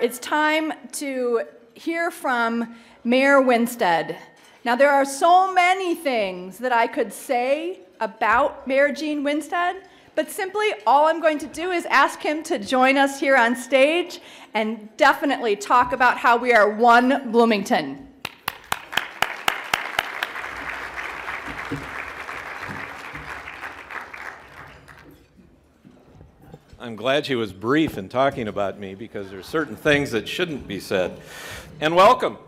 It's time to hear from Mayor Winstead. Now, there are so many things that I could say about Mayor Gene Winstead, but simply all I'm going to do is ask him to join us here on stage and definitely talk about how we are one Bloomington. I'm glad she was brief in talking about me because there's certain things that shouldn't be said. And welcome.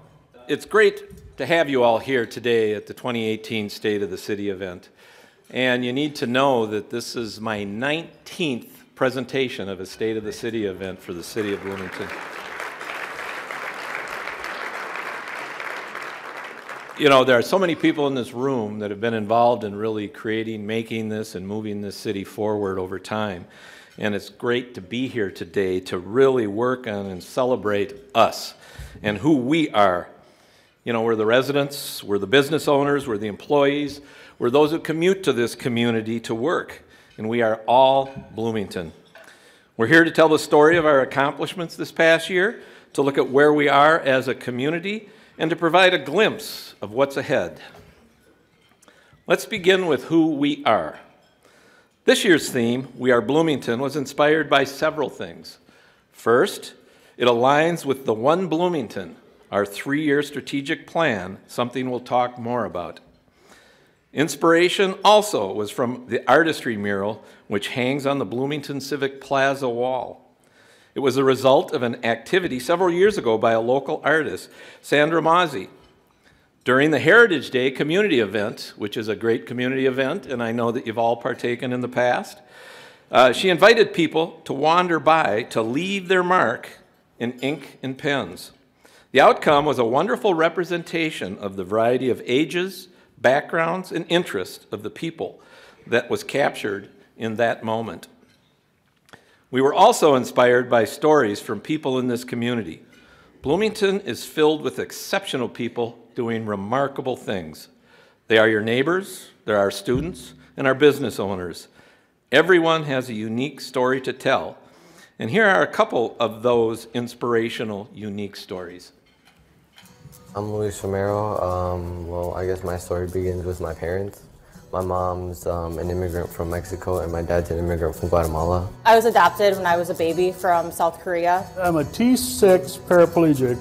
It's great to have you all here today at the 2018 State of the City event. And you need to know that this is my 19th presentation of a State of the City event for the City of Bloomington. You know, there are so many people in this room that have been involved in really creating, making this, and moving this city forward over time. And it's great to be here today to really work on and celebrate us and who we are. You know, we're the residents, we're the business owners, we're the employees, we're those who commute to this community to work, and we are all Bloomington. We're here to tell the story of our accomplishments this past year, to look at where we are as a community, and to provide a glimpse of what's ahead. Let's begin with who we are. This year's theme, We Are Bloomington, was inspired by several things. First, it aligns with the One Bloomington, our three year strategic plan, something we'll talk more about. Inspiration also was from the artistry mural, which hangs on the Bloomington Civic Plaza wall. It was a result of an activity several years ago by a local artist, Sandra Mazzi, during the Heritage Day community event, which is a great community event, and I know that you've all partaken in the past, uh, she invited people to wander by to leave their mark in ink and pens. The outcome was a wonderful representation of the variety of ages, backgrounds, and interests of the people that was captured in that moment. We were also inspired by stories from people in this community. Bloomington is filled with exceptional people doing remarkable things. They are your neighbors, they're our students, and our business owners. Everyone has a unique story to tell. And here are a couple of those inspirational, unique stories. I'm Luis Romero. Um, well, I guess my story begins with my parents. My mom's um, an immigrant from Mexico, and my dad's an immigrant from Guatemala. I was adopted when I was a baby from South Korea. I'm a T6 paraplegic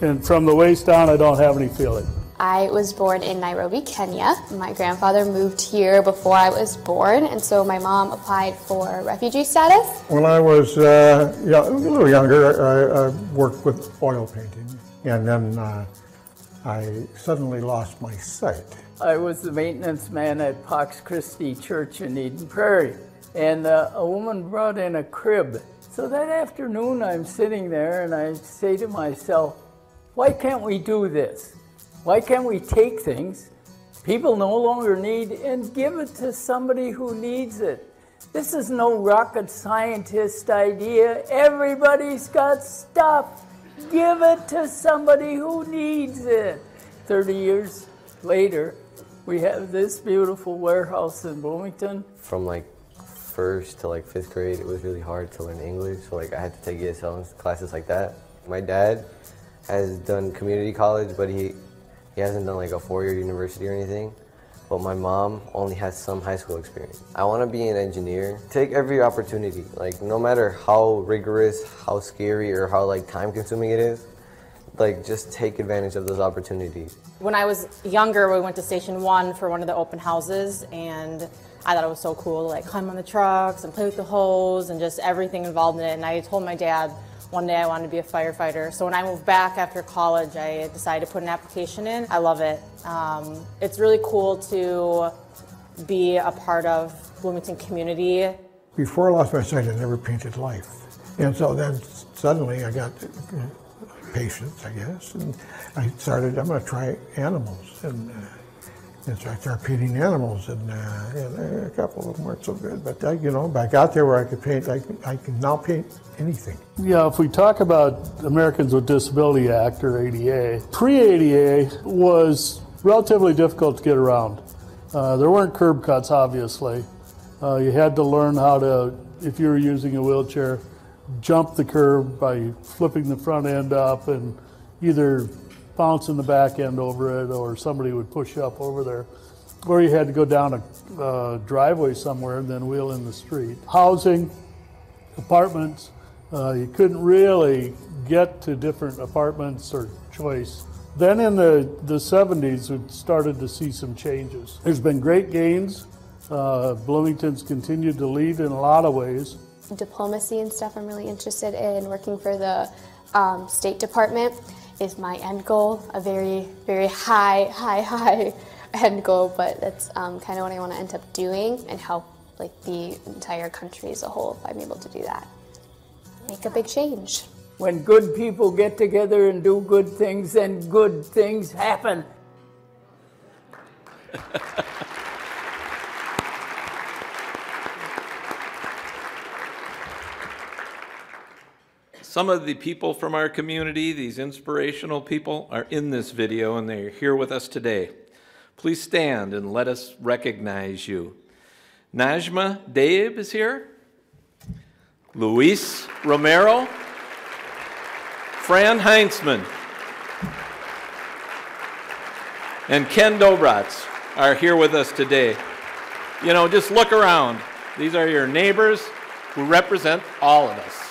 and from the waist down, I don't have any feeling. I was born in Nairobi, Kenya. My grandfather moved here before I was born, and so my mom applied for refugee status. When I was uh, yeah, a little younger, I, I, worked with oil painting, and then uh, I suddenly lost my sight. I was the maintenance man at Pax Christi Church in Eden Prairie, and uh, a woman brought in a crib. So that afternoon, I'm sitting there, and I say to myself, why can't we do this? Why can't we take things people no longer need and give it to somebody who needs it? This is no rocket scientist idea. Everybody's got stuff. Give it to somebody who needs it. 30 years later, we have this beautiful warehouse in Bloomington. From like first to like fifth grade, it was really hard to learn English. So like I had to take ESL classes like that. My dad has done community college, but he, he hasn't done like a four-year university or anything. But my mom only has some high school experience. I want to be an engineer. Take every opportunity, like no matter how rigorous, how scary, or how like time-consuming it is, like just take advantage of those opportunities. When I was younger, we went to Station One for one of the open houses, and I thought it was so cool to like climb on the trucks and play with the hose and just everything involved in it. And I told my dad one day I wanted to be a firefighter. So when I moved back after college, I decided to put an application in. I love it. Um, it's really cool to be a part of Bloomington community. Before I lost my sight, I never painted life. And so then suddenly I got patience, I guess, and I started, I'm going to try animals. And uh, and so I started painting animals, and, uh, a couple of them weren't so good. But I, you know, back out there where I could paint, I can, I can now paint anything. Yeah, if we talk about Americans with Disability Act or ADA, pre-ADA was relatively difficult to get around. Uh, there weren't curb cuts, obviously. Uh, you had to learn how to, if you were using a wheelchair, jump the curb by flipping the front end up and either bouncing the back end over it or somebody would push up over there. Or you had to go down a uh, driveway somewhere and then wheel in the street. Housing, apartments, uh, you couldn't really get to different apartments or choice. Then in the, the 70s, we started to see some changes. There's been great gains. Uh, Bloomington's continued to lead in a lot of ways. Diplomacy and stuff I'm really interested in. Working for the um, State Department is my end goal. A very, very high, high, high end goal, but that's um, kind of what I want to end up doing and help like the entire country as a whole if I'm able to do that. Make a big change. When good people get together and do good things, then good things happen. Some of the people from our community, these inspirational people, are in this video and they're here with us today. Please stand and let us recognize you. Najma Dave is here. Luis Romero. Fran Heinzman. And Ken Dobratz are here with us today. You know, just look around. These are your neighbors who represent all of us.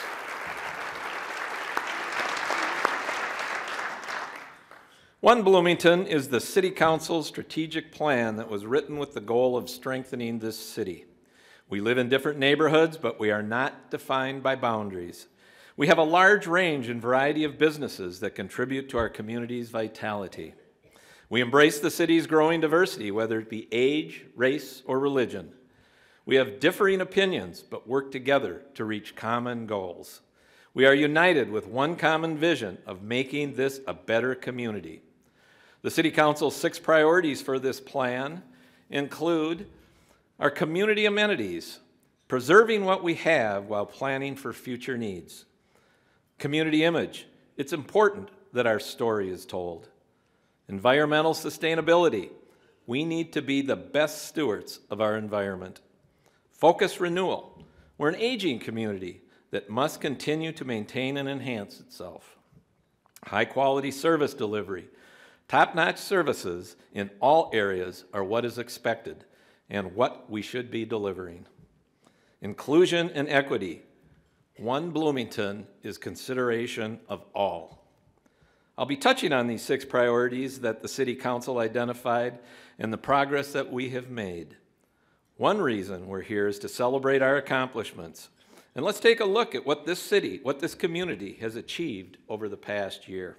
One Bloomington is the City Council's strategic plan that was written with the goal of strengthening this city. We live in different neighborhoods, but we are not defined by boundaries. We have a large range and variety of businesses that contribute to our community's vitality. We embrace the city's growing diversity, whether it be age, race, or religion. We have differing opinions, but work together to reach common goals. We are united with one common vision of making this a better community. The City Council's six priorities for this plan include our community amenities, preserving what we have while planning for future needs. Community image, it's important that our story is told. Environmental sustainability, we need to be the best stewards of our environment. Focus renewal, we're an aging community that must continue to maintain and enhance itself. High quality service delivery, top notch services in all areas are what is expected and what we should be delivering. Inclusion and equity. One Bloomington is consideration of all. I'll be touching on these six priorities that the City Council identified and the progress that we have made. One reason we're here is to celebrate our accomplishments. And let's take a look at what this city, what this community has achieved over the past year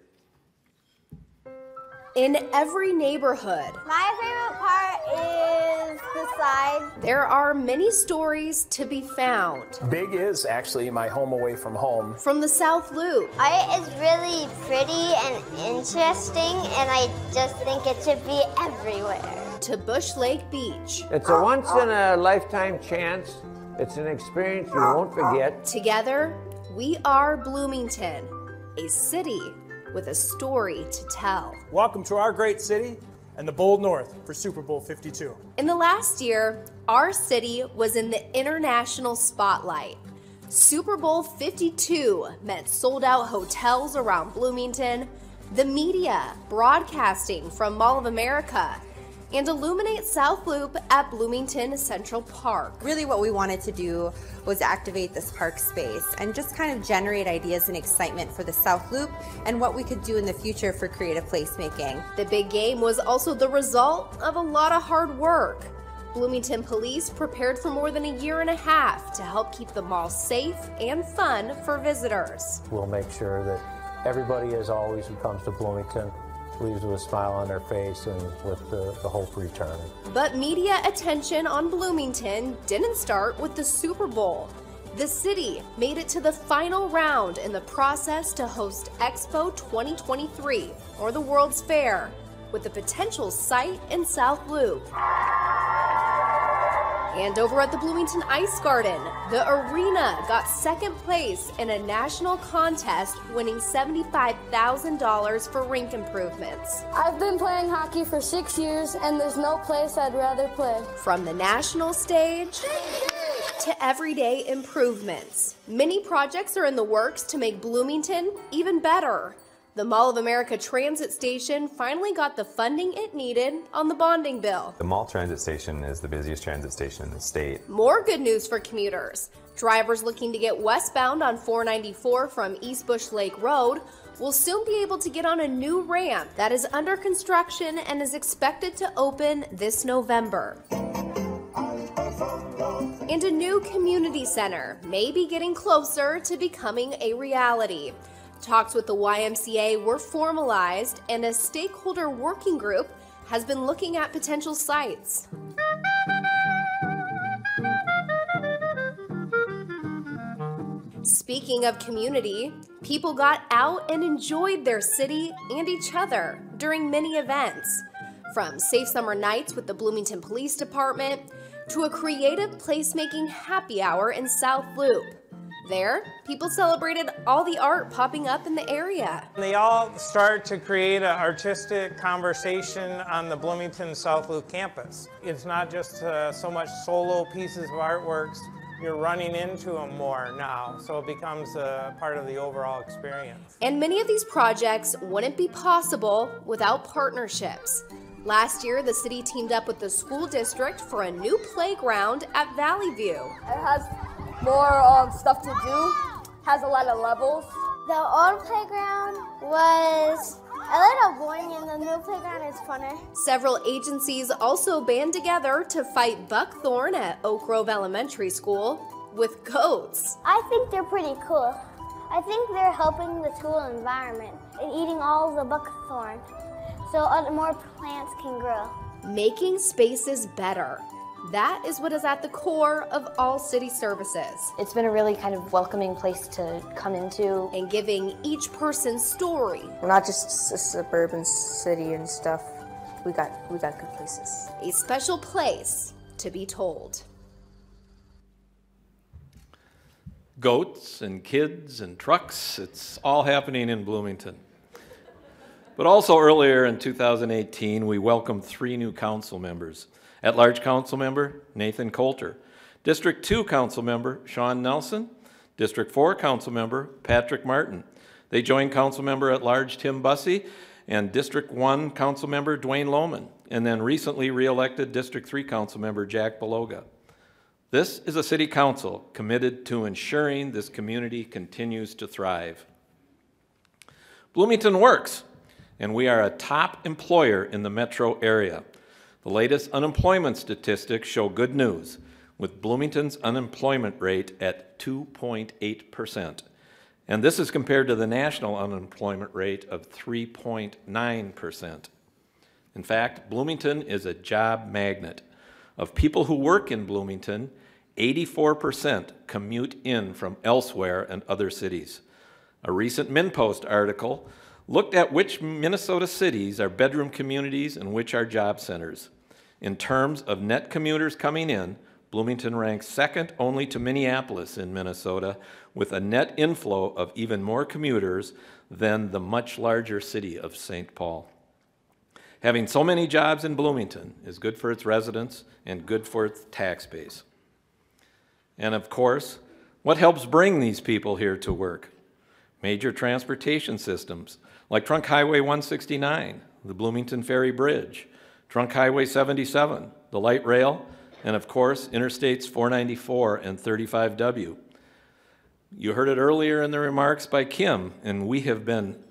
in every neighborhood. My favorite part is the side. There are many stories to be found. Big is actually my home away from home. From the South Loop. Art is really pretty and interesting, and I just think it should be everywhere. To Bush Lake Beach. It's a once in a lifetime chance. It's an experience you won't forget. Together, we are Bloomington, a city with a story to tell. Welcome to our great city and the bold north for Super Bowl 52. In the last year, our city was in the international spotlight. Super Bowl 52 meant sold out hotels around Bloomington, the media broadcasting from Mall of America, and illuminate South Loop at Bloomington Central Park. Really, what we wanted to do was activate this park space and just kind of generate ideas and excitement for the South Loop and what we could do in the future for creative placemaking. The big game was also the result of a lot of hard work. Bloomington police prepared for more than a year and a half to help keep the mall safe and fun for visitors. We'll make sure that everybody, as always, who comes to Bloomington leaves with a smile on their face and with the, the hope returning. But media attention on Bloomington didn't start with the Super Bowl. The city made it to the final round in the process to host Expo 2023, or the World's Fair, with a potential site in South Loop. And over at the Bloomington Ice Garden, the arena got second place in a national contest, winning $75,000 for rink improvements. I've been playing hockey for six years, and there's no place I'd rather play. From the national stage to everyday improvements. Many projects are in the works to make Bloomington even better. The Mall of America Transit Station finally got the funding it needed on the bonding bill. The Mall Transit Station is the busiest transit station in the state. More good news for commuters. Drivers looking to get westbound on 494 from East Bush Lake Road will soon be able to get on a new ramp that is under construction and is expected to open this November. And a new community center may be getting closer to becoming a reality. Talks with the YMCA were formalized, and a stakeholder working group has been looking at potential sites. Speaking of community, people got out and enjoyed their city and each other during many events. From safe summer nights with the Bloomington Police Department to a creative placemaking happy hour in South Loop. There, people celebrated all the art popping up in the area. They all start to create an artistic conversation on the Bloomington South Loop campus. It's not just uh, so much solo pieces of artworks, you're running into them more now, so it becomes a part of the overall experience. And many of these projects wouldn't be possible without partnerships. Last year, the city teamed up with the school district for a new playground at Valley View. It has more um, stuff to do, has a lot of levels. The old playground was a little boring, and the new playground is funner. Several agencies also band together to fight buckthorn at Oak Grove Elementary School with goats. I think they're pretty cool. I think they're helping the school environment and eating all the buckthorn so other more plants can grow. Making spaces better. That is what is at the core of all city services. It's been a really kind of welcoming place to come into. And giving each person story. We're not just a suburban city and stuff. We got we got good places. A special place to be told. Goats and kids and trucks, it's all happening in Bloomington. But also earlier in 2018, we welcomed three new council members. At large council member Nathan Coulter, District 2 council member Sean Nelson, District 4 council member Patrick Martin. They joined council member at large Tim Busse and District 1 council member Dwayne Lowman, and then recently re-elected District 3 council member Jack Baloga. This is a city council committed to ensuring this community continues to thrive. Bloomington works, and we are a top employer in the metro area. The latest unemployment statistics show good news, with Bloomington's unemployment rate at 2.8%. And this is compared to the national unemployment rate of 3.9%. In fact, Bloomington is a job magnet. Of people who work in Bloomington, 84% commute in from elsewhere and other cities. A recent MinnPost article looked at which Minnesota cities are bedroom communities and which are job centers. In terms of net commuters coming in, Bloomington ranks second only to Minneapolis in Minnesota, with a net inflow of even more commuters than the much larger city of St. Paul. Having so many jobs in Bloomington is good for its residents and good for its tax base. And of course, what helps bring these people here to work? Major transportation systems like Trunk Highway 169, the Bloomington Ferry Bridge, Trunk Highway 77, the light rail, and of course, Interstates 494 and 35W. You heard it earlier in the remarks by Kim, and we have been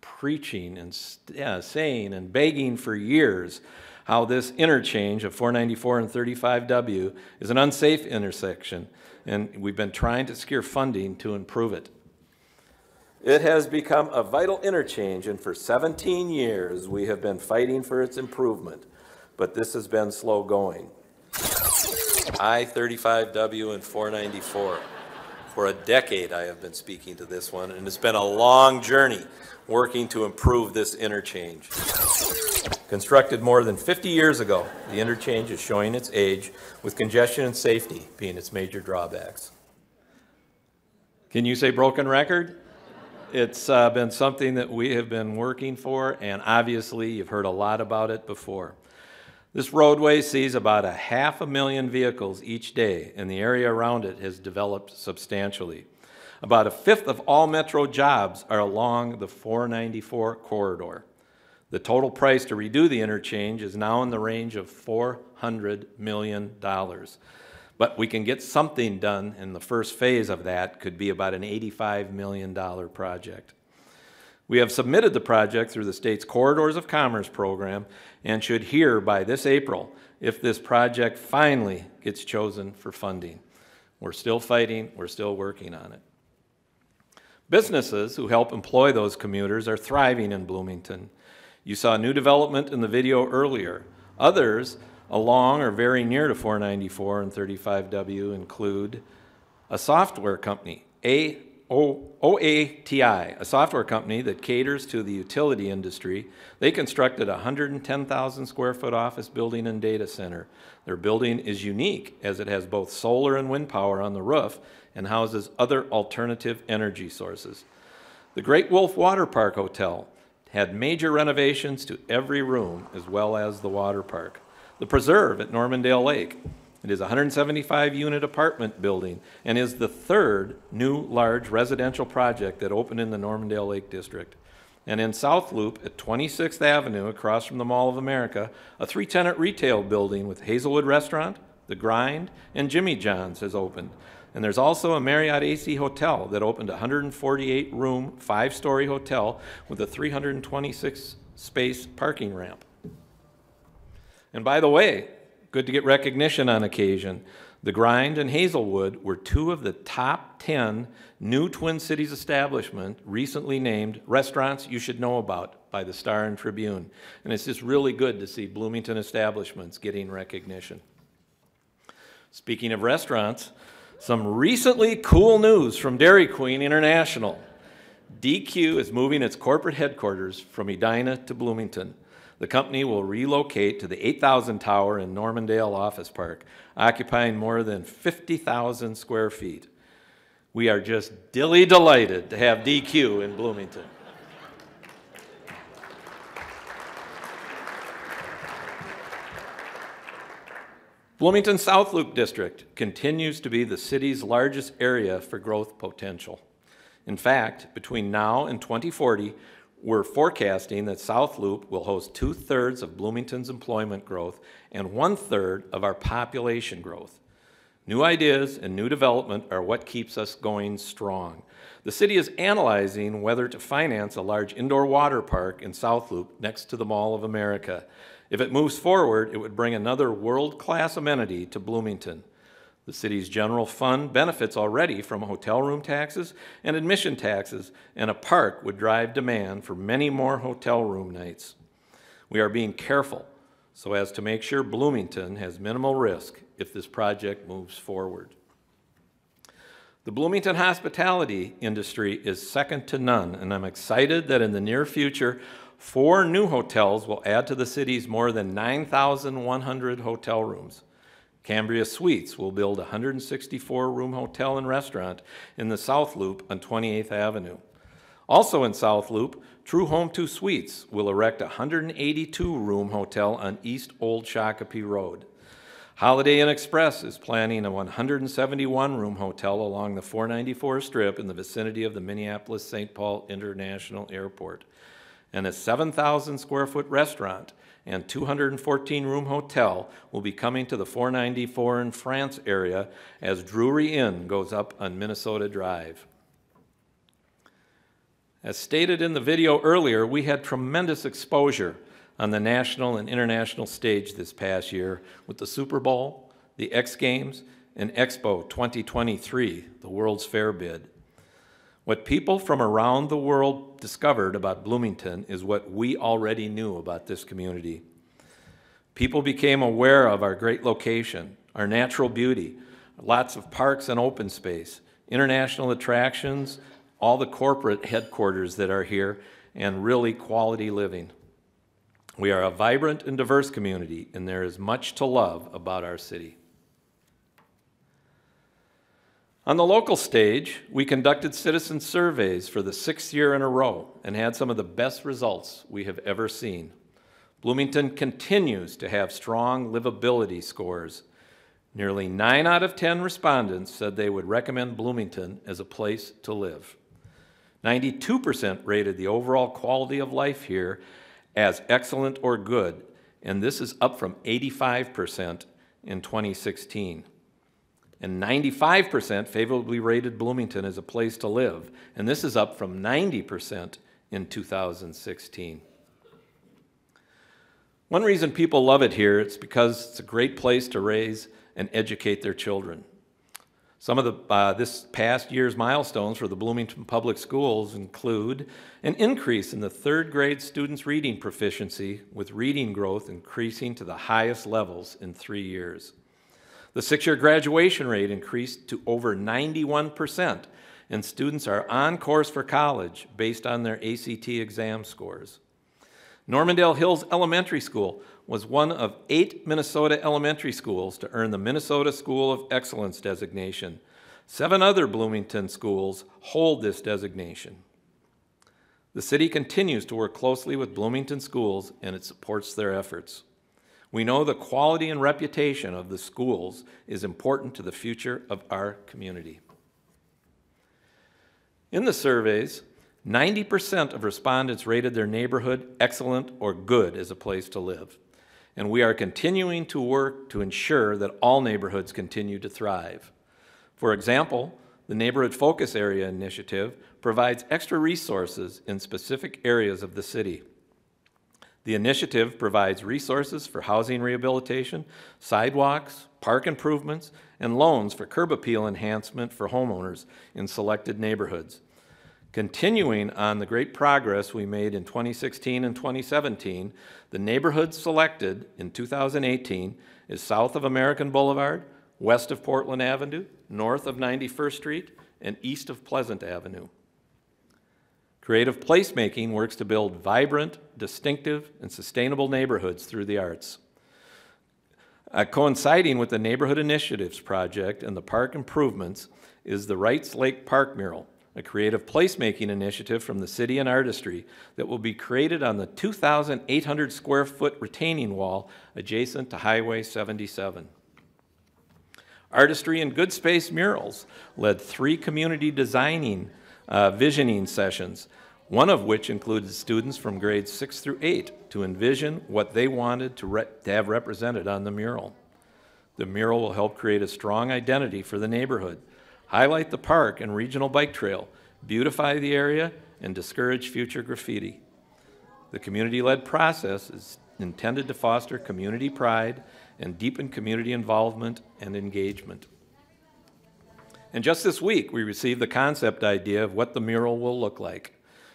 preaching and yeah, saying and begging for years how this interchange of 494 and 35W is an unsafe intersection, and we've been trying to secure funding to improve it. It has become a vital interchange, and for 17 years we have been fighting for its improvement, but this has been slow going. I 35W and 494. For a decade, I have been speaking to this one, and it's been a long journey working to improve this interchange. Constructed more than 50 years ago, the interchange is showing its age, with congestion and safety being its major drawbacks. Can you say broken record? It's uh, been something that we have been working for, and obviously you've heard a lot about it before. This roadway sees about a half a million vehicles each day, and the area around it has developed substantially. About a fifth of all Metro jobs are along the 494 corridor. The total price to redo the interchange is now in the range of $400 million. But we can get something done, and the first phase of that could be about an $85 million project. We have submitted the project through the state's Corridors of Commerce program and should hear by this April if this project finally gets chosen for funding. We're still fighting, we're still working on it. Businesses who help employ those commuters are thriving in Bloomington. You saw new development in the video earlier. Others along or very near to 494 and 35W include a software company, A OATI, a software company that caters to the utility industry, they constructed a 110,000 square foot office building and data center. Their building is unique as it has both solar and wind power on the roof and houses other alternative energy sources. The Great Wolf Water Park Hotel had major renovations to every room as well as the water park. The Preserve at Normandale Lake it is a 175 unit apartment building and is the third new large residential project that opened in the Normandale Lake District. And in South Loop at 26th Avenue, across from the Mall of America, a three tenant retail building with Hazelwood Restaurant, The Grind, and Jimmy John's has opened. And there's also a Marriott AC Hotel that opened a 148 room, five story hotel with a 326 space parking ramp. And by the way, good to get recognition on occasion. The Grind and Hazelwood were two of the top 10 new Twin Cities establishment recently named restaurants you should know about by the Star and Tribune. And it's just really good to see Bloomington establishments getting recognition. Speaking of restaurants, some recently cool news from Dairy Queen International. DQ is moving its corporate headquarters from Edina to Bloomington. The company will relocate to the 8,000 tower in Normandale Office Park, occupying more than 50,000 square feet. We are just dilly delighted to have DQ in Bloomington. Bloomington South Loop District continues to be the city's largest area for growth potential. In fact, between now and 2040, we're forecasting that South Loop will host two thirds of Bloomington's employment growth and one third of our population growth. New ideas and new development are what keeps us going strong. The city is analyzing whether to finance a large indoor water park in South Loop next to the Mall of America. If it moves forward, it would bring another world class amenity to Bloomington. The city's general fund benefits already from hotel room taxes and admission taxes, and a park would drive demand for many more hotel room nights. We are being careful so as to make sure Bloomington has minimal risk if this project moves forward. The Bloomington hospitality industry is second to none, and I'm excited that in the near future, four new hotels will add to the city's more than 9,100 hotel rooms. Cambria Suites will build a 164 room hotel and restaurant in the South Loop on 28th Avenue. Also in South Loop, True Home 2 Suites will erect a 182 room hotel on East Old Shakopee Road. Holiday Inn Express is planning a 171 room hotel along the 494 strip in the vicinity of the Minneapolis St. Paul International Airport. And a 7,000 square foot restaurant and 214 room hotel will be coming to the 494 in France area as Drury Inn goes up on Minnesota Drive. As stated in the video earlier, we had tremendous exposure on the national and international stage this past year with the Super Bowl, the X Games, and Expo 2023, the World's Fair bid. What people from around the world discovered about Bloomington is what we already knew about this community. People became aware of our great location, our natural beauty, lots of parks and open space, international attractions, all the corporate headquarters that are here, and really quality living. We are a vibrant and diverse community, and there is much to love about our city. On the local stage, we conducted citizen surveys for the sixth year in a row and had some of the best results we have ever seen. Bloomington continues to have strong livability scores. Nearly 9 out of 10 respondents said they would recommend Bloomington as a place to live. 92% rated the overall quality of life here as excellent or good, and this is up from 85% in 2016. And 95% favorably rated Bloomington as a place to live, and this is up from 90% in 2016. One reason people love it here is because it's a great place to raise and educate their children. Some of the, uh, this past year's milestones for the Bloomington Public Schools include an increase in the third grade students' reading proficiency, with reading growth increasing to the highest levels in three years. The six year graduation rate increased to over 91%, and students are on course for college based on their ACT exam scores. Normandale Hills Elementary School was one of eight Minnesota elementary schools to earn the Minnesota School of Excellence designation. Seven other Bloomington schools hold this designation. The city continues to work closely with Bloomington schools and it supports their efforts. We know the quality and reputation of the schools is important to the future of our community. In the surveys, 90% of respondents rated their neighborhood excellent or good as a place to live. And we are continuing to work to ensure that all neighborhoods continue to thrive. For example, the Neighborhood Focus Area Initiative provides extra resources in specific areas of the city. The initiative provides resources for housing rehabilitation, sidewalks, park improvements, and loans for curb appeal enhancement for homeowners in selected neighborhoods. Continuing on the great progress we made in 2016 and 2017, the neighborhood selected in 2018 is south of American Boulevard, west of Portland Avenue, north of 91st Street, and east of Pleasant Avenue. Creative placemaking works to build vibrant, distinctive, and sustainable neighborhoods through the arts. Uh, coinciding with the Neighborhood Initiatives Project and the park improvements is the Wrights Lake Park mural, a creative placemaking initiative from the city and artistry that will be created on the 2,800 square foot retaining wall adjacent to Highway 77. Artistry and Good Space Murals led three community designing uh, visioning sessions, one of which included students from grades 6 through 8 to envision what they wanted to, to have represented on the mural. The mural will help create a strong identity for the neighborhood highlight the park and regional bike trail, beautify the area, and discourage future graffiti. The community led process is intended to foster community pride and deepen community involvement and engagement. And just this week, we received the concept idea of what the mural will look like.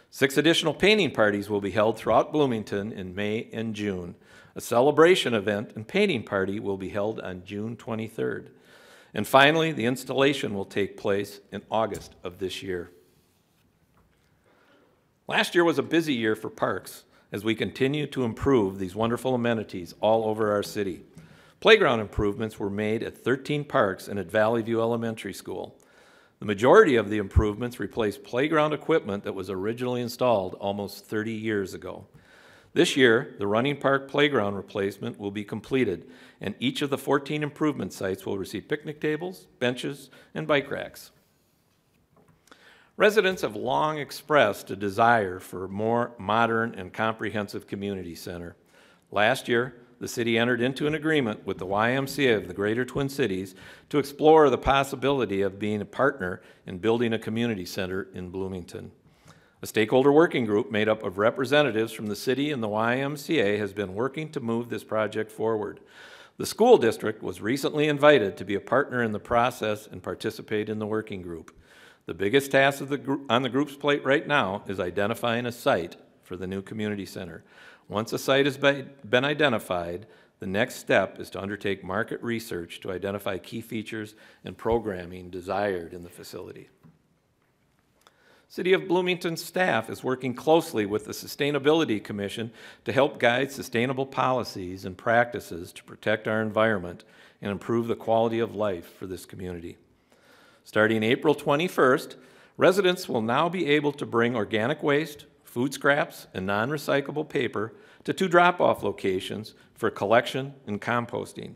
Six additional painting parties will be held throughout Bloomington in May and June. A celebration event and painting party will be held on June 23rd. And finally, the installation will take place in August of this year. Last year was a busy year for parks as we continue to improve these wonderful amenities all over our city. Playground improvements were made at 13 parks and at Valley View Elementary School. The majority of the improvements replaced playground equipment that was originally installed almost 30 years ago. This year, the Running Park playground replacement will be completed, and each of the 14 improvement sites will receive picnic tables, benches, and bike racks. Residents have long expressed a desire for a more modern and comprehensive community center. Last year, the city entered into an agreement with the YMCA of the Greater Twin Cities to explore the possibility of being a partner in building a community center in Bloomington. A stakeholder working group made up of representatives from the city and the YMCA has been working to move this project forward. The school district was recently invited to be a partner in the process and participate in the working group. The biggest task the on the group's plate right now is identifying a site for the new community center. Once a site has been identified, the next step is to undertake market research to identify key features and programming desired in the facility. City of Bloomington staff is working closely with the Sustainability Commission to help guide sustainable policies and practices to protect our environment and improve the quality of life for this community. Starting April 21st, residents will now be able to bring organic waste, food scraps, and non recyclable paper to two drop-off locations for collection and composting.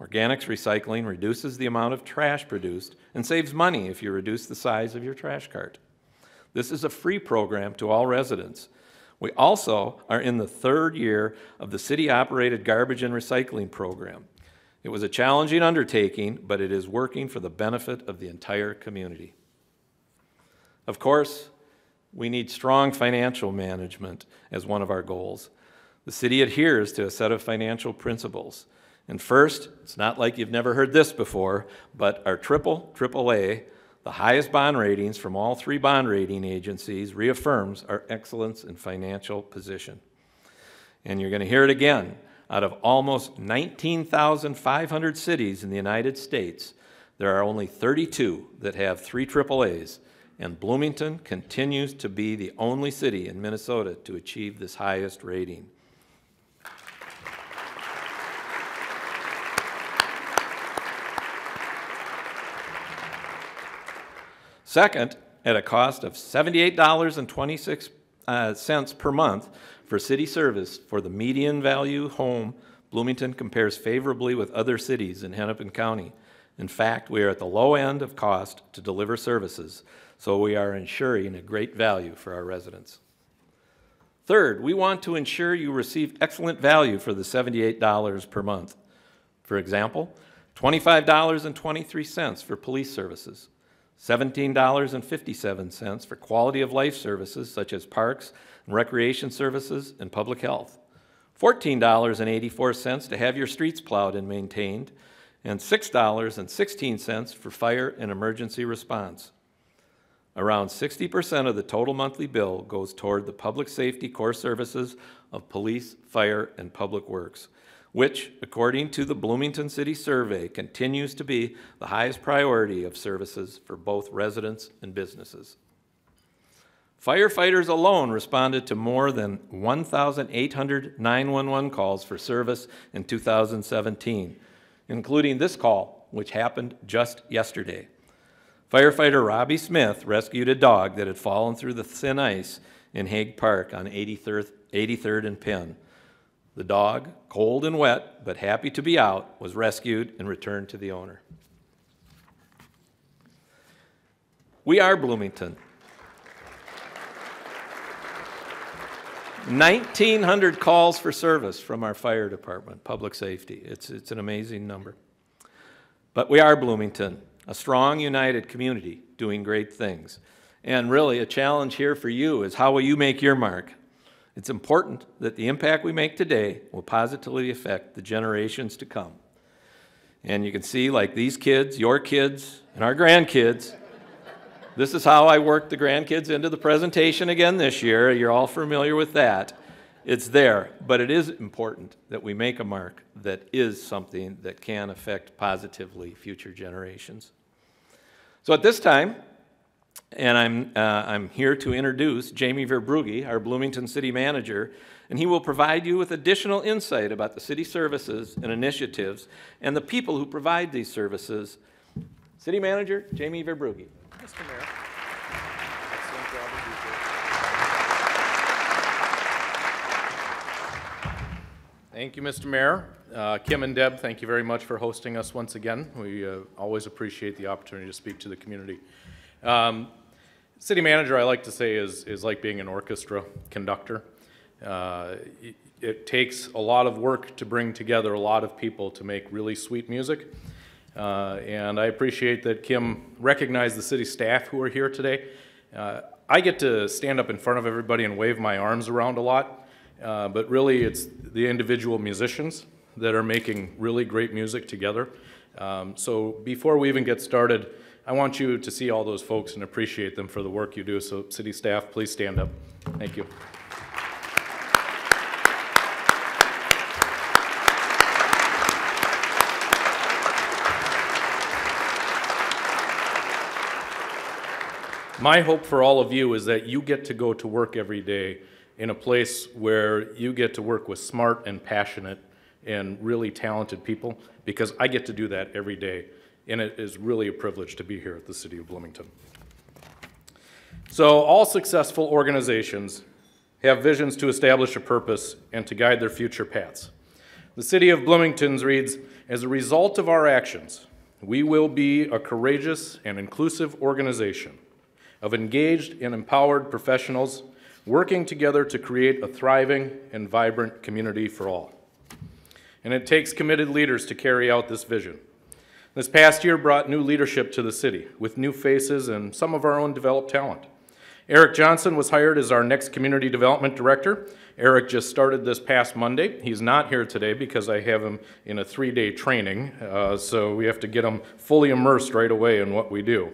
Organics recycling reduces the amount of trash produced and saves money if you reduce the size of your trash cart. This is a free program to all residents. We also are in the third year of the city-operated garbage and recycling program. It was a challenging undertaking, but it is working for the benefit of the entire community. Of course, we need strong financial management as one of our goals. The city adheres to a set of financial principles. And first, it's not like you've never heard this before, but our triple, triple A, the highest bond ratings from all three bond rating agencies, reaffirms our excellence in financial position. And you're going to hear it again. Out of almost 19,500 cities in the United States, there are only 32 that have three AAAs, and Bloomington continues to be the only city in Minnesota to achieve this highest rating. Second, at a cost of $78.26 uh, per month for city service for the median value home, Bloomington compares favorably with other cities in Hennepin County. In fact, we are at the low end of cost to deliver services, so we are ensuring a great value for our residents. Third, we want to ensure you receive excellent value for the $78 per month. For example, $25.23 for police services, $17.57 for quality of life services such as parks and recreation services and public health, $14.84 to have your streets plowed and maintained, and $6.16 for fire and emergency response. Around 60% of the total monthly bill goes toward the public safety core services of police, fire, and public works which, according to the Bloomington City Survey, continues to be the highest priority of services for both residents and businesses. Firefighters alone responded to more than 1,800 911 calls for service in 2017, including this call, which happened just yesterday. Firefighter Robbie Smith rescued a dog that had fallen through the thin ice in Hague Park on 83rd, 83rd and Penn. The dog, cold and wet, but happy to be out, was rescued and returned to the owner. We are Bloomington. 1,900 calls for service from our fire department, public safety. It's, it's an amazing number. But we are Bloomington, a strong, united community doing great things. And really, a challenge here for you is how will you make your mark? It's important that the impact we make today will positively affect the generations to come. And you can see, like these kids, your kids, and our grandkids, this is how I worked the grandkids into the presentation again this year. You're all familiar with that. It's there, but it is important that we make a mark that is something that can affect positively future generations. So at this time, and I'm, uh, I'm here to introduce Jamie Verbrugge, our Bloomington City Manager, and he will provide you with additional insight about the city services and initiatives and the people who provide these services. City Manager Jamie Verbrugge. Mr. Mayor. Thank you, Mr. Mayor. Uh, Kim and Deb, thank you very much for hosting us once again. We uh, always appreciate the opportunity to speak to the community. Um, city manager, I like to say, is, is like being an orchestra conductor. Uh, it, it, takes a lot of work to bring together a lot of people to make really sweet music. Uh, and I appreciate that Kim recognized the city staff who are here today. Uh, I get to stand up in front of everybody and wave my arms around a lot, uh, but really it's the individual musicians that are making really great music together. Um, so before we even get started, I want you to see all those folks and appreciate them for the work you do. So, city staff, please stand up. Thank you. My hope for all of you is that you get to go to work every day in a place where you get to work with smart and passionate and really talented people because I get to do that every day and it is really a privilege to be here at the City of Bloomington. So all successful organizations have visions to establish a purpose, and to guide their future paths. The city of Bloomington's reads, as a result of our actions, we will be a courageous and inclusive organization of engaged and empowered professionals working together to create a thriving and vibrant community for all. And it takes committed leaders to carry out this vision. This past year brought new leadership to the city with new faces and some of our own developed talent. Eric Johnson was hired as our next community development director. Eric just started this past Monday. He's not here today because I have him in a three day training, uh, so we have to get him fully immersed right away in what we do.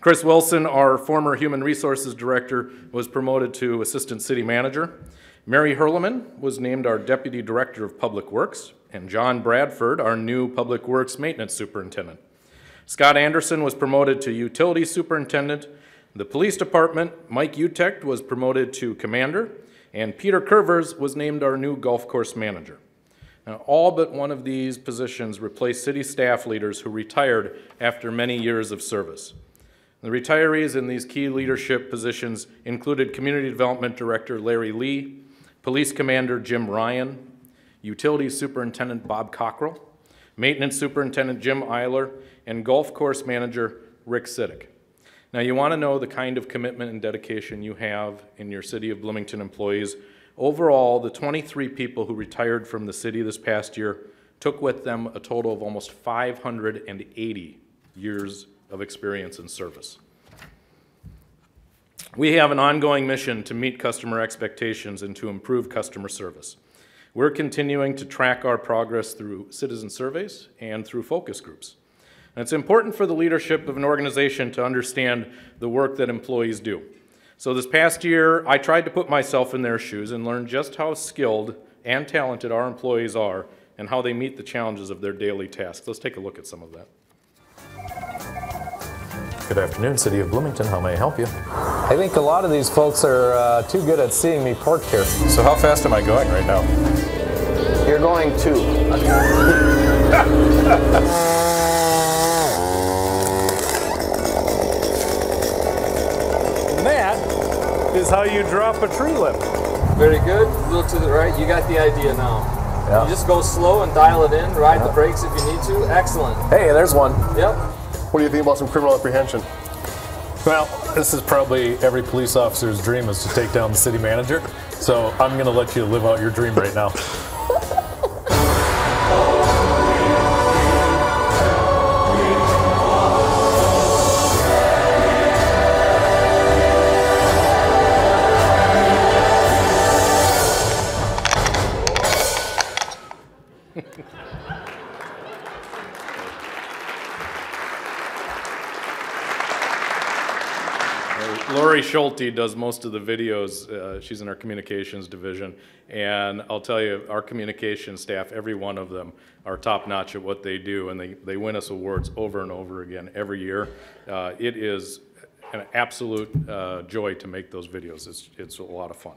Chris Wilson, our former human resources director, was promoted to assistant city manager. Mary Hurleman was named our deputy director of public works, and John Bradford, our new public works maintenance superintendent. Scott Anderson was promoted to utility superintendent, the police department, Mike Utecht was promoted to commander, and Peter Curvers was named our new golf course manager. Now, all but one of these positions replaced city staff leaders who retired after many years of service. The retirees in these key leadership positions included Community Development Director Larry Lee, Police Commander Jim Ryan, Utilities Superintendent Bob Cockrell, Maintenance Superintendent Jim Eiler, and Golf Course Manager Rick Siddick. Now, you want to know the kind of commitment and dedication you have in your City of Bloomington employees. Overall, the 23 people who retired from the city this past year took with them a total of almost 580 years of experience and service. We have an ongoing mission to meet customer expectations and to improve customer service. We're continuing to track our progress through citizen surveys and through focus groups. And it's important for the leadership of an organization to understand the work that employees do. So this past year, I tried to put myself in their shoes and learn just how skilled and talented our employees are and how they meet the challenges of their daily tasks. Let's take a look at some of that. Good afternoon, City of Bloomington. How may I help you? I think a lot of these folks are uh, too good at seeing me parked here. So how fast am I going right now? You're going two. That is how you drop a tree limb. Very good. Look to the right. You got the idea now. Yeah. You just go slow and dial it in. Ride the brakes if you need to. Excellent. Hey, there's one. Yep. What do you think about some criminal apprehension? Well, this is probably every police officer's dream is to take down the city manager. So I'm going to let you live out your dream right now. Schulte does most of the videos. Uh, she's in our communications division. And I'll tell you, our communications staff, every one of them, are top notch at what they do. And they, they win us awards over and over again every year. Uh, it is an absolute uh, joy to make those videos. It's, it's a lot of fun.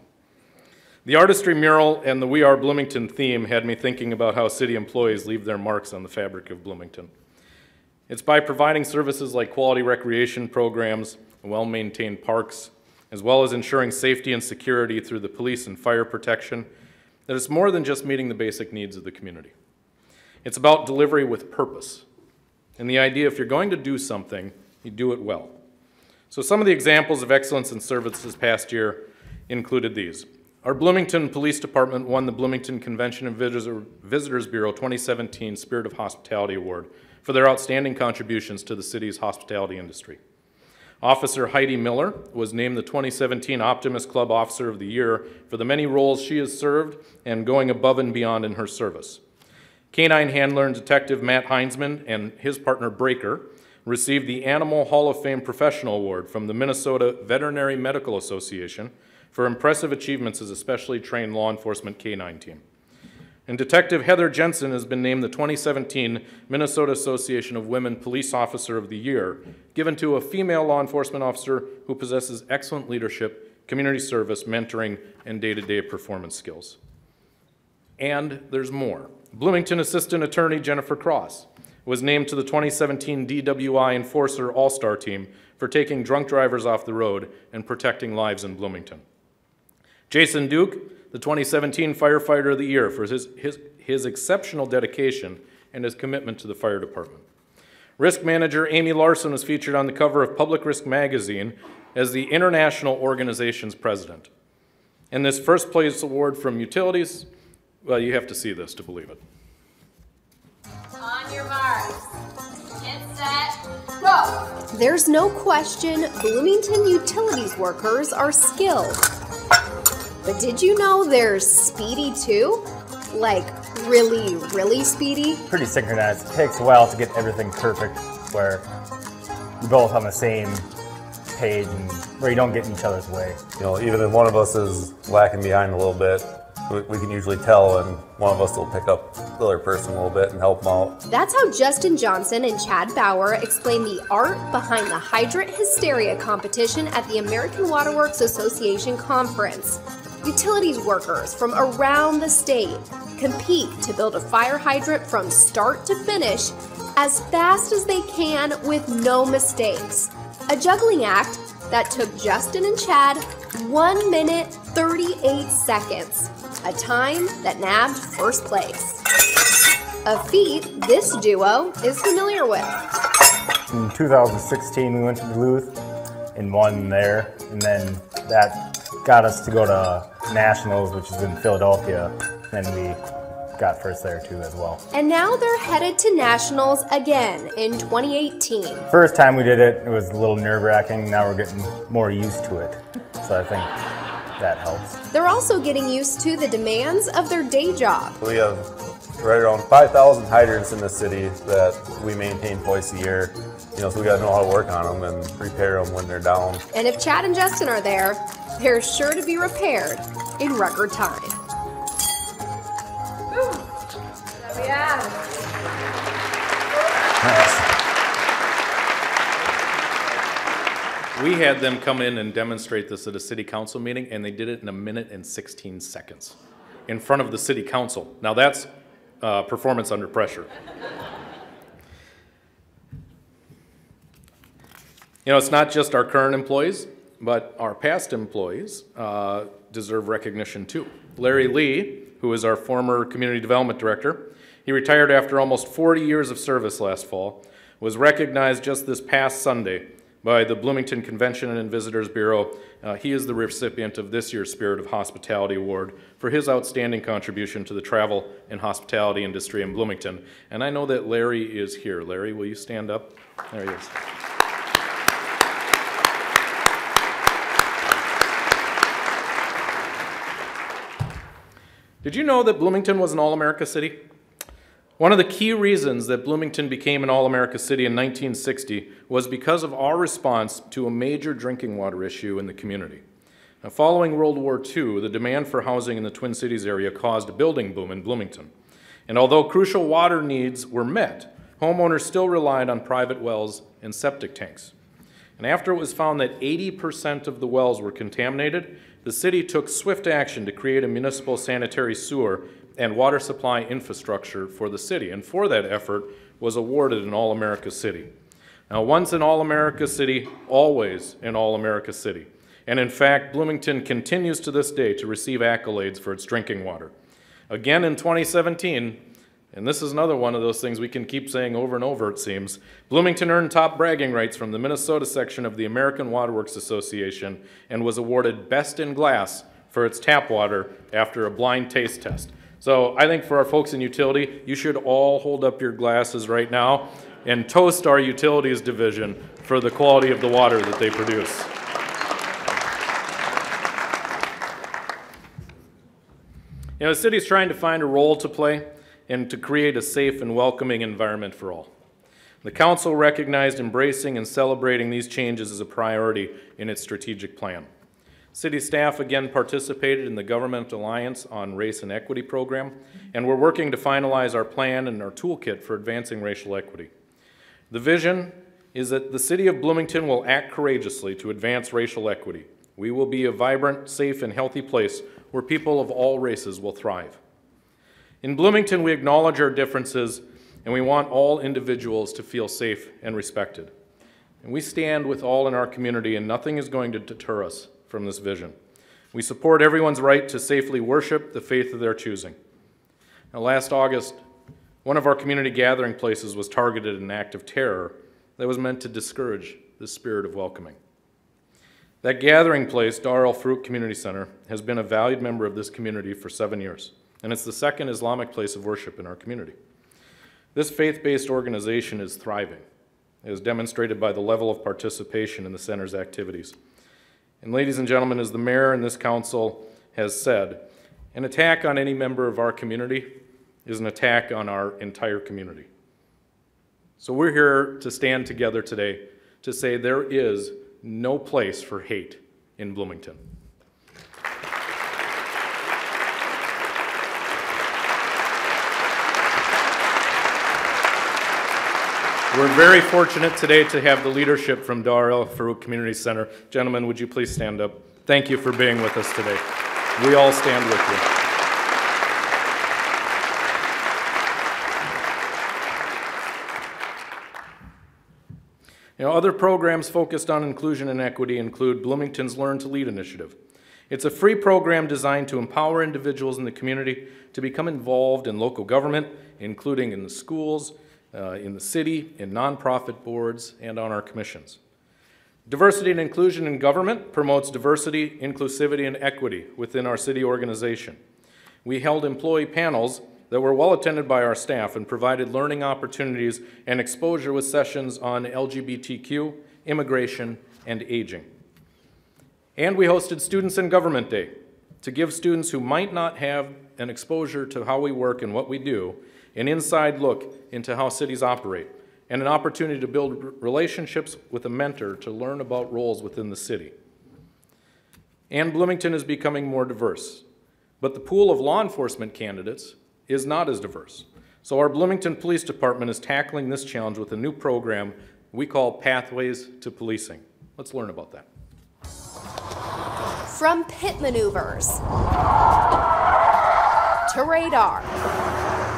The artistry mural and the We Are Bloomington theme had me thinking about how city employees leave their marks on the fabric of Bloomington. It's by providing services like quality recreation programs, well-maintained parks, as well as ensuring safety and security through the police and fire protection, that it's more than just meeting the basic needs of the community. It's about delivery with purpose. And the idea if you're going to do something, you do it well. So some of the examples of excellence in service this past year included these. Our Bloomington Police Department won the Bloomington Convention and Visitors Bureau 2017 Spirit of Hospitality Award for their outstanding contributions to the city's hospitality industry. Officer Heidi Miller was named the 2017 Optimist Club Officer of the Year for the many roles she has served and going above and beyond in her service. Canine handler and detective Matt Heinzman and his partner Breaker received the Animal Hall of Fame Professional Award from the Minnesota Veterinary Medical Association for impressive achievements as a specially trained law enforcement canine team. And Detective Heather Jensen has been named the 2017 Minnesota Association of Women Police Officer of the Year, given to a female law enforcement officer who possesses excellent leadership, community service, mentoring, and day-to-day performance skills. And there's more. Bloomington Assistant Attorney Jennifer Cross was named to the 2017 DWI Enforcer All-Star Team for taking drunk drivers off the road and protecting lives in Bloomington. Jason Duke, the 2017 Firefighter of the Year for his, his, his exceptional dedication and his commitment to the fire department. Risk manager Amy Larson was featured on the cover of Public Risk Magazine as the international organization's president. And this first place award from utilities, well, you have to see this to believe it. On your marks. Get set, go! There's no question Bloomington utilities workers are skilled. But did you know they're speedy too? Like really, really speedy? pretty synchronized. It takes a while to get everything perfect where we're both on the same page and where you don't get in each other's way. You know, even if one of us is lacking behind a little bit, we, we can usually tell, and one of us will pick up the other person a little bit and help them out. That's how Justin Johnson and Chad Bauer explain the art behind the hydrant hysteria competition at the American Waterworks Association conference. Utilities workers from around the state compete to build a fire hydrant from start to finish as fast as they can with no mistakes. A juggling act that took Justin and Chad 1 minute 38 seconds, a time that nabbed first place. A feat this duo is familiar with. In 2016, we went to Duluth and won there, and then that got us to go to nationals, which is in Philadelphia. and we got first there too as well. And now they're headed to nationals again in 2018. First time we did it, it was a little nerve wracking. Now we're getting more used to it, so I think that helps. They're also getting used to the demands of their day job. We have right around 5,000 hydrants in the city that we maintain twice a year. You know, so we got to know how to work on them and repair them when they're down. And if Chad and Justin are there, they're sure to be repaired in record time. We had them come in and demonstrate this at a city council meeting, and they did it in a minute and 16 seconds in front of the city council. Now that's uh, performance under pressure. You know, it's not just our current employees, but our past employees uh, deserve recognition too. Larry Lee, who is our former community development director, he retired after almost 40 years of service last fall, was recognized just this past Sunday by the Bloomington Convention and Visitors Bureau. Uh, he is the recipient of this year's Spirit of Hospitality Award for his outstanding contribution to the travel and hospitality industry in Bloomington. And I know that Larry is here. Larry, will you stand up? There he is. Did you know that Bloomington was an All America city? One of the key reasons that Bloomington became an All America city in 1960 was because of our response to a major drinking water issue in the community. Now, following World War II, the demand for housing in the Twin Cities area caused a building boom in Bloomington. And although crucial water needs were met, homeowners still relied on private wells and septic tanks. And after it was found that 80% of the wells were contaminated, the city took swift action to create a municipal sanitary sewer and water supply infrastructure for the city. And for that effort was awarded an All-America City. Now, once an All-America City, always an All-America City. And in fact, Bloomington continues to this day to receive accolades for its drinking water. Again in 2017, and this is another one of those things we can keep saying over and over, it seems. Bloomington earned top bragging rights from the Minnesota section of the American Waterworks Association and was awarded Best in Glass for its tap water after a blind taste test. So I think for our folks in utility, you should all hold up your glasses right now and toast our utilities division for the quality of the water that they produce. You know, the city's trying to find a role to play and to create a safe and welcoming environment for all. The council recognized embracing and celebrating these changes as a priority in its strategic plan. City staff again participated in the Government Alliance on Race and Equity program, and we're working to finalize our plan and our toolkit for advancing racial equity. The vision is that the city of Bloomington will act courageously to advance racial equity. We will be a vibrant, safe, and healthy place where people of all races will thrive. In Bloomington, we acknowledge our differences and we want all individuals to feel safe and respected. And we stand with all in our community, and nothing is going to deter us from this vision. We support everyone's right to safely worship the faith of their choosing. Now, last August, one of our community gathering places was targeted in an act of terror that was meant to discourage the spirit of welcoming. That gathering place, Dar Al-Farooq Community Center, has been a valued member of this community for seven years, and it's the second Islamic place of worship in our community. This faith based organization is thriving, as demonstrated by the level of participation in the center's activities. And, ladies and gentlemen, as the mayor and this council has said, an attack on any member of our community is an attack on our entire community. So we're here to stand together today to say there is no place for hate in Bloomington. We're very fortunate today to have the leadership from Dar Al-Farooq Community Center. Gentlemen, would you please stand up? Thank you for being with us today. We all stand with you. You know, other programs focused on inclusion and equity include Bloomington's Learn to Lead initiative. It's a free program designed to empower individuals in the community to become involved in local government, including in the schools, uh, in the city, in nonprofit boards, and on our commissions. Diversity and inclusion in government promotes diversity, inclusivity, and equity within our city organization. We held employee panels that were well attended by our staff and provided learning opportunities and exposure with sessions on LGBTQ, immigration, and aging. And we hosted Students in Government Day to give students who might not have an exposure to how we work and what we do an inside look into how cities operate, and an opportunity to build relationships with a mentor to learn about roles within the city. And Bloomington is becoming more diverse, but the pool of law enforcement candidates is not as diverse. So our Bloomington Police Department is tackling this challenge with a new program we call Pathways to Policing. Let's learn about that. From pit maneuvers to radar.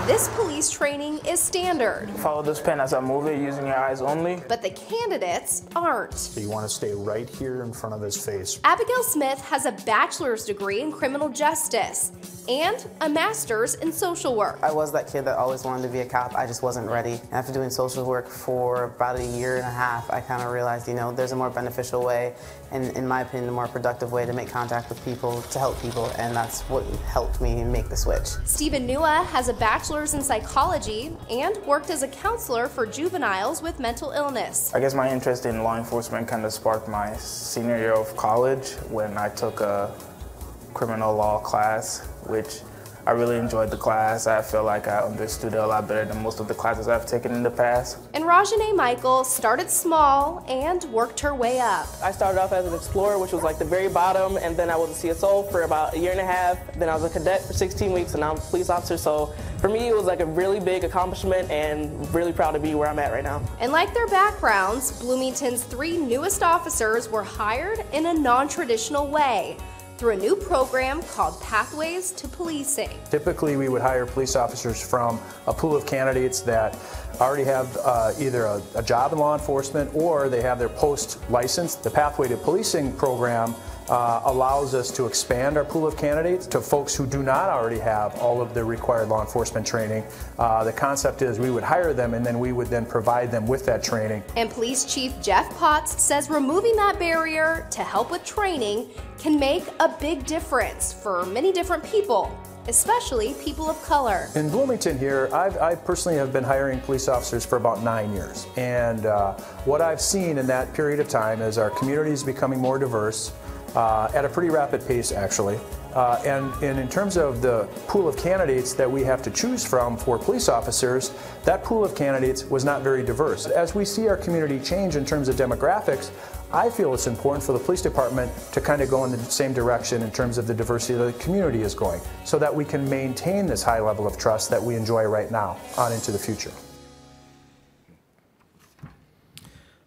This police training is standard. Follow this pen as I move it using your eyes only. But the candidates aren't. So you want to stay right here in front of his face. Abigail Smith has a bachelor's degree in criminal justice and a master's in social work. I was that kid that always wanted to be a cop. I just wasn't ready. After doing social work for about a year and a half, I kind of realized, you know, there's a more beneficial way and, in my opinion, a more productive way to make contact with people, to help people, and that's what helped me make the switch. Stephen Nua has a bachelor's in psychology and worked as a counselor for juveniles with mental illness. I guess my interest in law enforcement kind of sparked my senior year of college when I took a criminal law class, which I really enjoyed the class. I feel like I understood it a lot better than most of the classes I've taken in the past. And Rajane Michael started small and worked her way up. I started off as an explorer, which was like the very bottom, and then I was a CSO for about a year and a half. Then I was a cadet for 16 weeks, and now I'm a police officer. So for me, it was like a really big accomplishment and really proud to be where I'm at right now. And like their backgrounds, Bloomington's three newest officers were hired in a non-traditional way through a new program called Pathways to Policing. Typically, we would hire police officers from a pool of candidates that already have uh, either a, a job in law enforcement or they have their post license. The Pathway to Policing program uh, allows us to expand our pool of candidates to folks who do not already have all of the required law enforcement training. Uh, the concept is we would hire them and then we would then provide them with that training. And Police Chief Jeff Potts says removing that barrier to help with training can make a big difference for many different people especially people of color. In Bloomington here, I've, I personally have been hiring police officers for about nine years. And uh, what I've seen in that period of time is our community is becoming more diverse uh, at a pretty rapid pace, actually. Uh, and, and in terms of the pool of candidates that we have to choose from for police officers, that pool of candidates was not very diverse. As we see our community change in terms of demographics, I feel it's important for the police department to kind of go in the same direction in terms of the diversity that the community is going, so that we can maintain this high level of trust that we enjoy right now on into the future.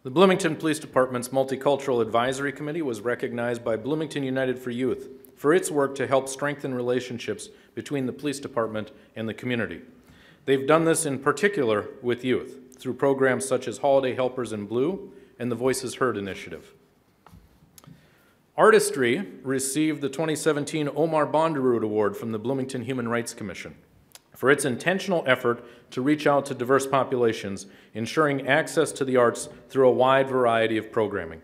The Bloomington Police Department's Multicultural Advisory Committee was recognized by Bloomington United for Youth for its work to help strengthen relationships between the police department and the community. They've done this in particular with youth through programs such as Holiday Helpers in Blue and the Voices Heard initiative. Artistry received the 2017 Omar Bonderud Award from the Bloomington Human Rights Commission for its intentional effort to reach out to diverse populations, ensuring access to the arts through a wide variety of programming.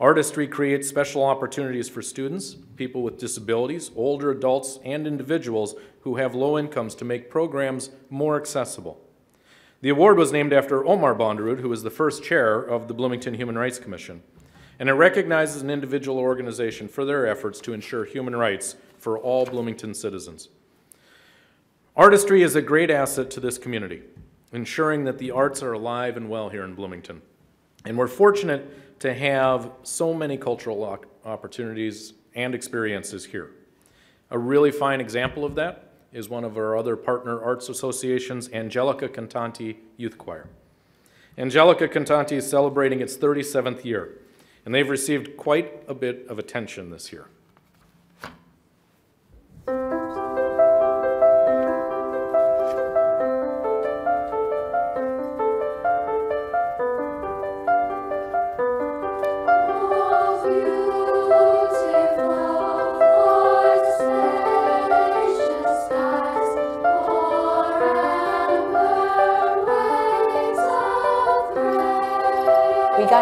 Artistry creates special opportunities for students, people with disabilities, older adults, and individuals who have low incomes to make programs more accessible. The award was named after Omar Bonderud, who was the first chair of the Bloomington Human Rights Commission, and it recognizes an individual organization for their efforts to ensure human rights for all Bloomington citizens. Artistry is a great asset to this community, ensuring that the arts are alive and well here in Bloomington. And we're fortunate to have so many cultural opportunities and experiences here. A really fine example of that is one of our other partner arts associations, Angelica Cantanti Youth Choir. Angelica Cantanti is celebrating its 37th year, and they've received quite a bit of attention this year.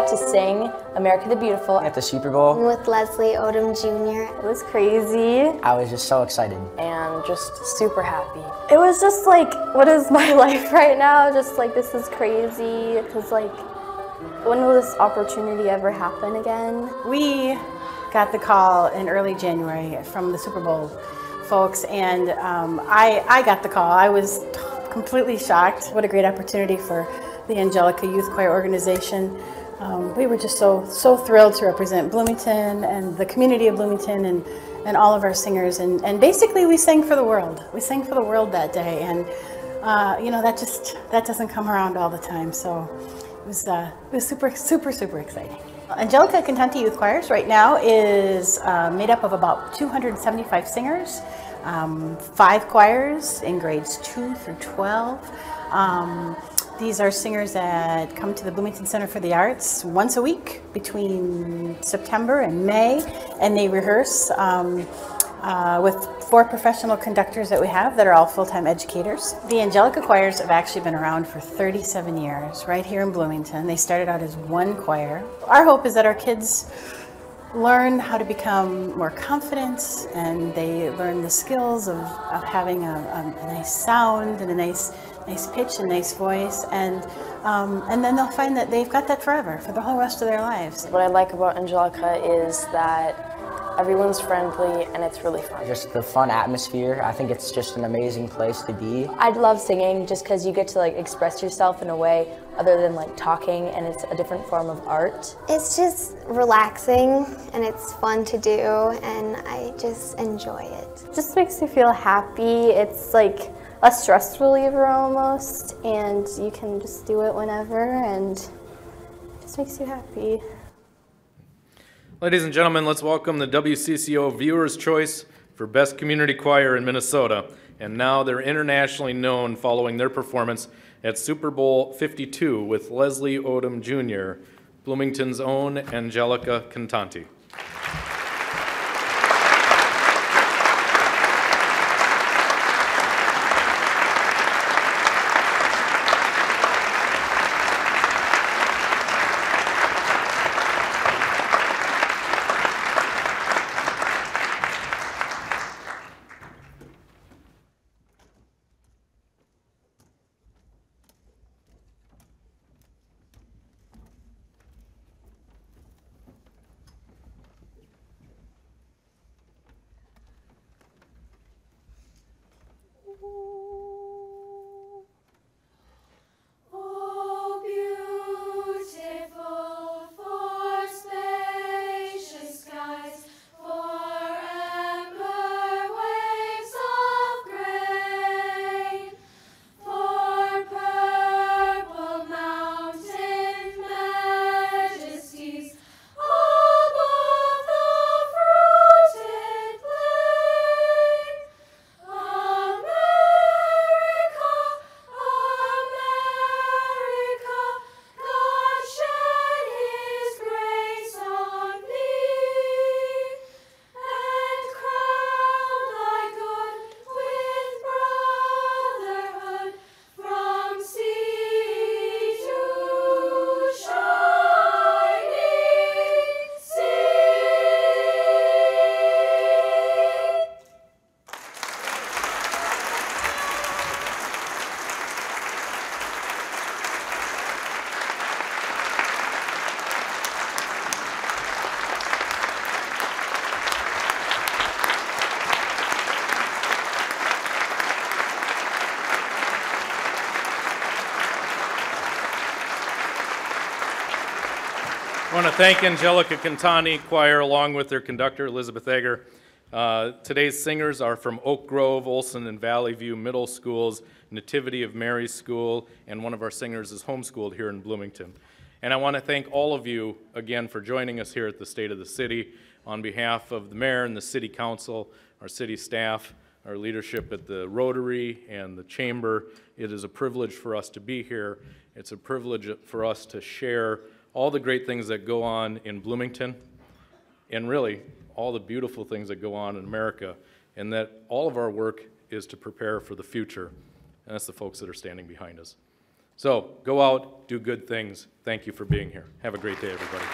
Got to sing America the Beautiful at the Super Bowl with Leslie Odom Jr. It was crazy. I was just so excited and just super happy. It was just like, what is my life right now? Just like, this is crazy. Because, like, when will this opportunity ever happen again? We got the call in early January from the Super Bowl folks, and um, I, I got the call. I was completely shocked. What a great opportunity for the Angelica Youth Choir organization. Um, we were just so so thrilled to represent Bloomington and the community of Bloomington and, and all of our singers and, and basically we sang for the world. We sang for the world that day and uh, you know that just that doesn't come around all the time. So it was uh, it was super super super exciting. Angelica Cantanti Youth Choirs right now is uh, made up of about 275 singers, um, five choirs in grades 2 through 12. Um, these are singers that come to the Bloomington Center for the Arts once a week between September and May, and they rehearse um, uh, with four professional conductors that we have that are all full-time educators. The Angelica choirs have actually been around for 37 years right here in Bloomington. They started out as one choir. Our hope is that our kids learn how to become more confident and they learn the skills of, of having a, a, a nice sound and a nice nice pitch and nice voice, and um, and then they'll find that they've got that forever for the whole rest of their lives. What I like about Angelica is that everyone's friendly and it's really fun. Just the fun atmosphere. I think it's just an amazing place to be. I love singing just because you get to like express yourself in a way other than like talking and it's a different form of art. It's just relaxing and it's fun to do and I just enjoy it. Just makes me feel happy. It's like a stress reliever almost, and you can just do it whenever, and it just makes you happy. Ladies and gentlemen, let's welcome the WCCO Viewer's Choice for Best Community Choir in Minnesota. And now they're internationally known following their performance at Super Bowl 52 with Leslie Odom Jr., Bloomington's own Angelica Cantanti. Thank Angelica Cantanti Choir along with their conductor Elizabeth Egger. Uh, today's singers are from Oak Grove, Olson, and Valley View Middle Schools, Nativity of Mary School, and one of our singers is homeschooled here in Bloomington. And I want to thank all of you again for joining us here at the State of the City. On behalf of the mayor and the city council, our city staff, our leadership at the Rotary and the Chamber, it is a privilege for us to be here. It's a privilege for us to share all the great things that go on in Bloomington and really all the beautiful things that go on in America, and that all of our work is to prepare for the future. And that's the folks that are standing behind us. So go out, do good things. Thank you for being here. Have a great day, everybody.